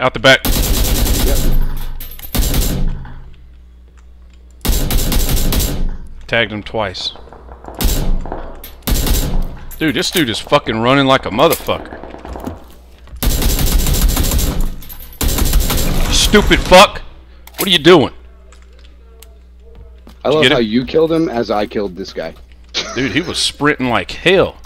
Out the back. Tagged him twice. Dude, this dude is fucking running like a motherfucker. Stupid fuck! What are you doing? I love how you killed him as I killed this guy. Dude, he was sprinting like hell.